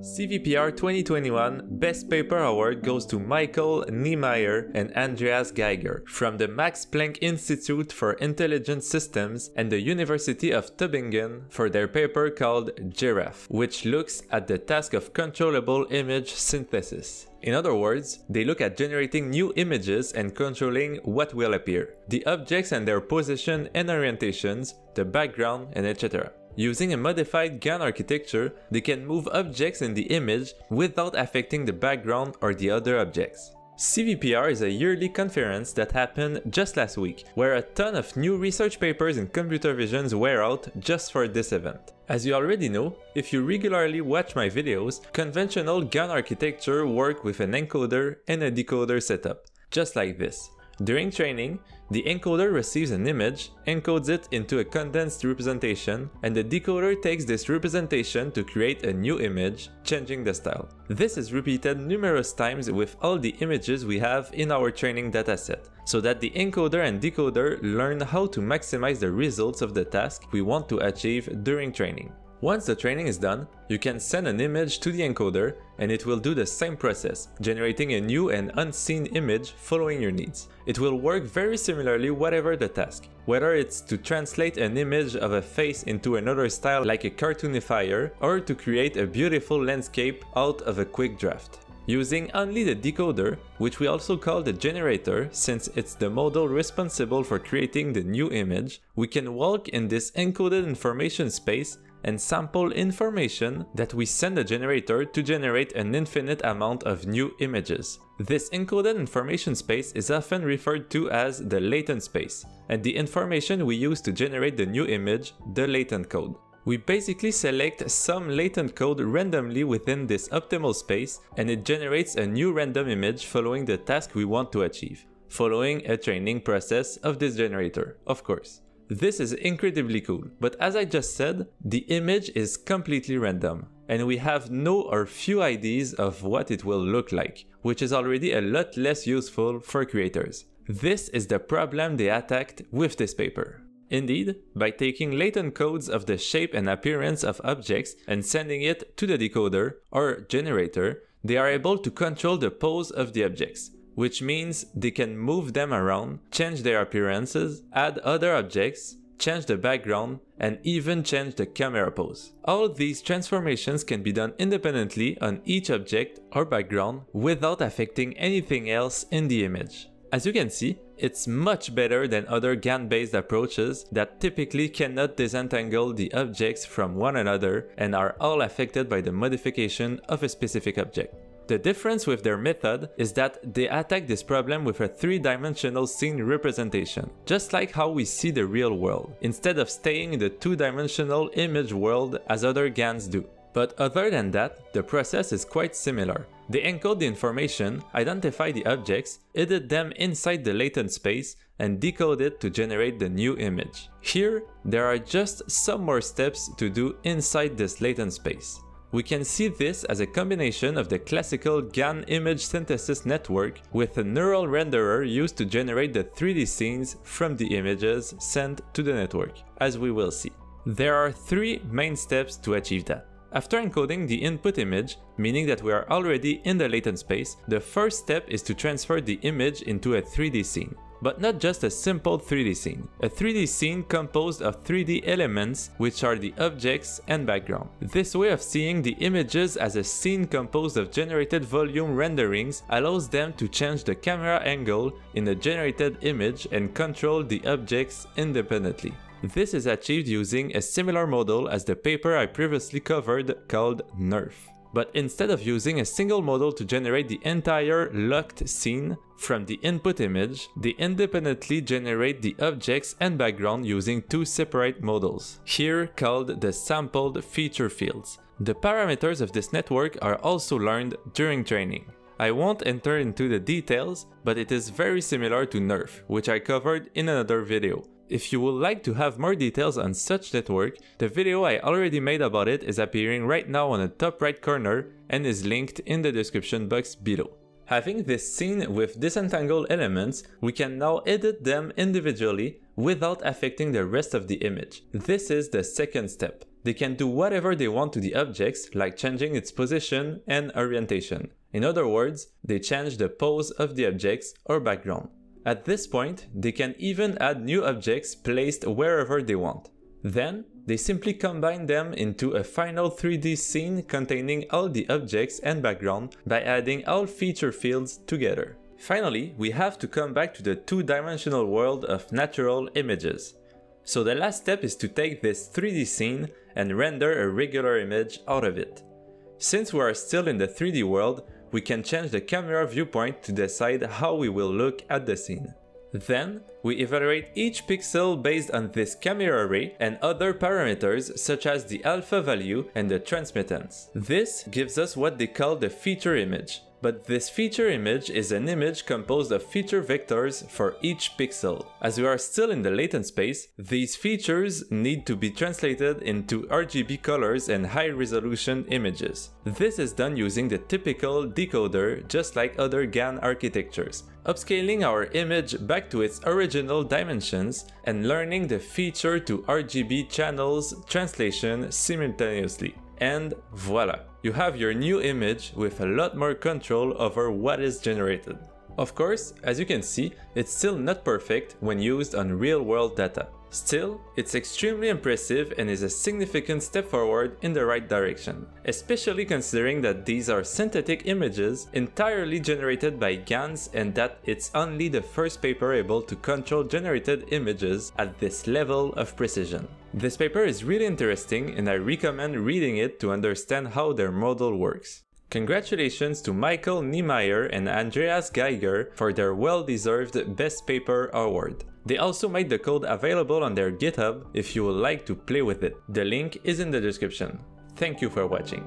CVPR 2021 Best Paper Award goes to Michael Niemeyer and Andreas Geiger from the Max Planck Institute for Intelligent Systems and the University of Tübingen for their paper called Giraffe, which looks at the task of controllable image synthesis. In other words, they look at generating new images and controlling what will appear, the objects and their position and orientations, the background, and etc. Using a modified GAN architecture, they can move objects in the image without affecting the background or the other objects. CVPR is a yearly conference that happened just last week, where a ton of new research papers in computer visions were out just for this event. As you already know, if you regularly watch my videos, conventional GAN architecture work with an encoder and a decoder setup, just like this. During training, the encoder receives an image, encodes it into a condensed representation, and the decoder takes this representation to create a new image, changing the style. This is repeated numerous times with all the images we have in our training dataset, so that the encoder and decoder learn how to maximize the results of the task we want to achieve during training. Once the training is done, you can send an image to the encoder and it will do the same process, generating a new and unseen image following your needs. It will work very similarly whatever the task, whether it's to translate an image of a face into another style like a cartoonifier or to create a beautiful landscape out of a quick draft. Using only the decoder, which we also call the generator since it's the model responsible for creating the new image, we can walk in this encoded information space and sample information that we send the generator to generate an infinite amount of new images. This encoded information space is often referred to as the latent space, and the information we use to generate the new image, the latent code. We basically select some latent code randomly within this optimal space and it generates a new random image following the task we want to achieve, following a training process of this generator, of course. This is incredibly cool, but as I just said, the image is completely random, and we have no or few ideas of what it will look like, which is already a lot less useful for creators. This is the problem they attacked with this paper. Indeed, by taking latent codes of the shape and appearance of objects and sending it to the decoder or generator, they are able to control the pose of the objects, which means they can move them around, change their appearances, add other objects, change the background, and even change the camera pose. All these transformations can be done independently on each object or background without affecting anything else in the image. As you can see, it's much better than other GAN-based approaches that typically cannot disentangle the objects from one another and are all affected by the modification of a specific object. The difference with their method is that they attack this problem with a three-dimensional scene representation, just like how we see the real world, instead of staying in the two-dimensional image world as other GANs do. But other than that, the process is quite similar. They encode the information, identify the objects, edit them inside the latent space, and decode it to generate the new image. Here, there are just some more steps to do inside this latent space. We can see this as a combination of the classical GAN image synthesis network with a neural renderer used to generate the 3D scenes from the images sent to the network, as we will see. There are three main steps to achieve that. After encoding the input image, meaning that we are already in the latent space, the first step is to transfer the image into a 3D scene. But not just a simple 3D scene. A 3D scene composed of 3D elements which are the objects and background. This way of seeing the images as a scene composed of generated volume renderings allows them to change the camera angle in the generated image and control the objects independently. This is achieved using a similar model as the paper I previously covered called NERF. But instead of using a single model to generate the entire locked scene from the input image, they independently generate the objects and background using two separate models, here called the sampled feature fields. The parameters of this network are also learned during training. I won't enter into the details, but it is very similar to NERF, which I covered in another video. If you would like to have more details on such network, the video I already made about it is appearing right now on the top right corner and is linked in the description box below. Having this scene with disentangled elements, we can now edit them individually without affecting the rest of the image. This is the second step. they can do whatever they want to the objects, like changing its position and orientation. In other words, they change the pose of the objects or background. At this point, they can even add new objects placed wherever they want. Then, they simply combine them into a final 3D scene containing all the objects and background by adding all feature fields together. Finally, we have to come back to the two-dimensional world of natural images. So the last step is to take this 3D scene and render a regular image out of it. Since we are still in the 3D world, we can change the camera viewpoint to decide how we will look at the scene. Then, we evaluate each pixel based on this camera array and other parameters such as the alpha value and the transmittance. This gives us what they call the feature image. But this feature image is an image composed of feature vectors for each pixel. As we are still in the latent space, these features need to be translated into RGB colors and high resolution images. This is done using the typical decoder just like other GAN architectures, upscaling our image back to its original dimensions and learning the feature to RGB channels translation simultaneously. And voila! you have your new image with a lot more control over what is generated. Of course, as you can see, it's still not perfect when used on real-world data. Still, it's extremely impressive and is a significant step forward in the right direction, especially considering that these are synthetic images entirely generated by GANs and that it's only the first paper able to control generated images at this level of precision. This paper is really interesting and I recommend reading it to understand how their model works. Congratulations to Michael Niemeyer and Andreas Geiger for their well-deserved Best Paper award. They also made the code available on their GitHub if you would like to play with it. The link is in the description. Thank you for watching.